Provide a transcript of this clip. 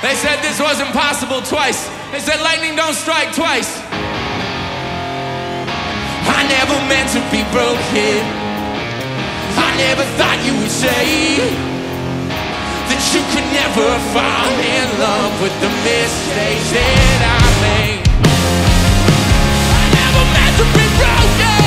They said this was impossible twice. They said lightning don't strike twice. I never meant to be broken. I never thought you would say that you could never fall in love with the mistakes that I made. I never meant to be broken.